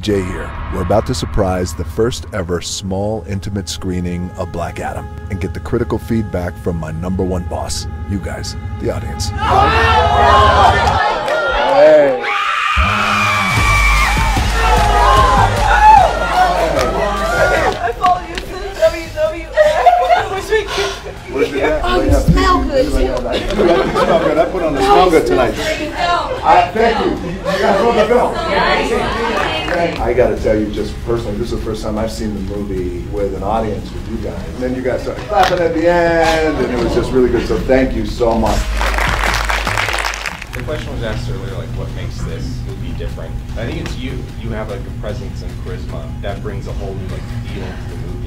DJ here. We're about to surprise the first ever small, intimate screening of Black Adam and get the critical feedback from my number one boss, you guys, the audience. Hey. I follow you to Wish we could. What did that? Oh, you smell good too. I put on the smell good tonight. I, thank you. You guys wrote the film. I got to tell you, just personally, this is the first time I've seen the movie with an audience with you guys. And then you guys started clapping at the end, and it was just really good. So thank you so much. The question was asked earlier, like what makes this movie different? I think it's you. You have like a presence and charisma that brings a whole new like feel to the movie.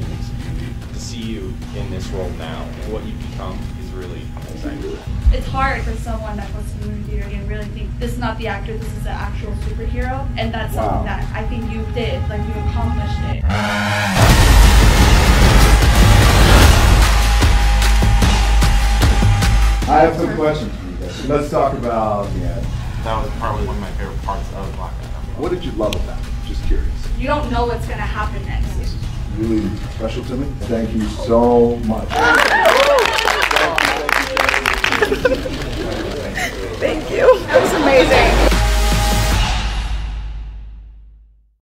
In this role now and what you've become is really exciting. it's hard for someone that goes to the movie theater and really think this is not the actor, this is the actual superhero, and that's Wow. something that I think you did, like you accomplished it. I have some questions for you guys. Let's talk about the end. That was probably one of my favorite parts of Black Adam. What did you love about it? Just curious. You don't know what's gonna happen next really special to me. Thank you so much. Thank you. That was amazing.